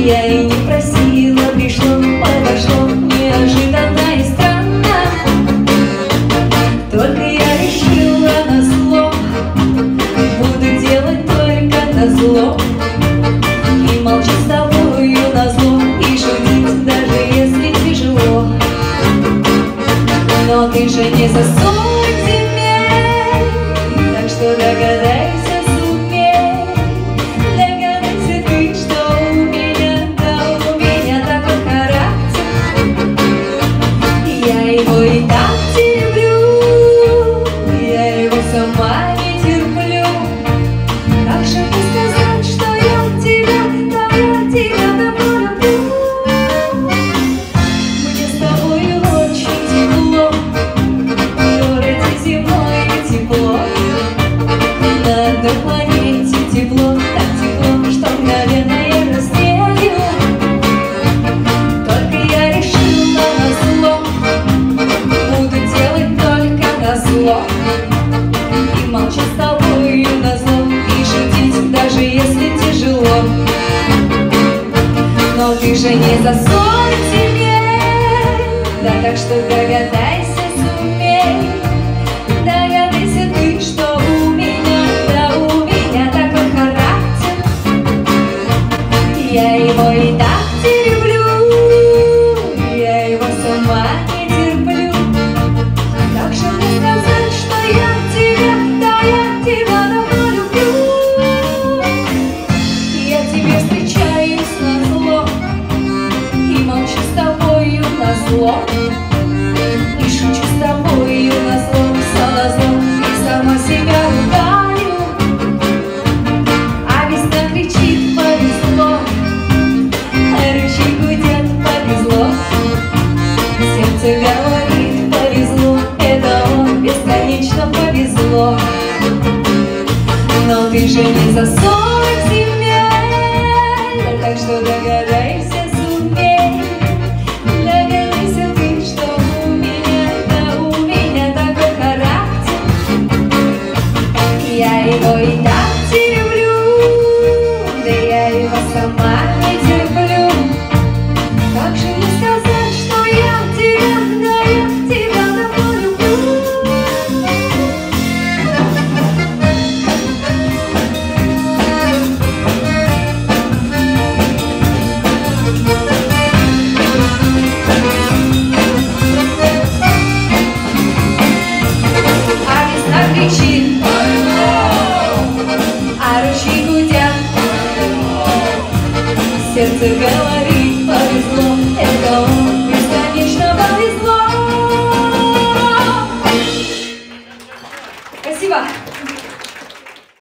я и не просила, пришло, подошло неожиданно и странно. Только я решила на зло, буду делать только на зло. И молчу с тобою на зло, и шутить даже если тяжело. Но ты же не засунул. so much. Ты же не засоль тебе, да так что догадайся, сумей. Догадайся ты, что у меня, да у меня такой характер. Я и тепло. И шучу с тобою на злом, солозлом И сама себя ругаю. А весна кричит повезло. А Ручей гудят повезло. Сердце говорит повезло. Это он бесконечно повезло. Но ты же не за сорок земель. Так что сердце говорит, повезло, это он.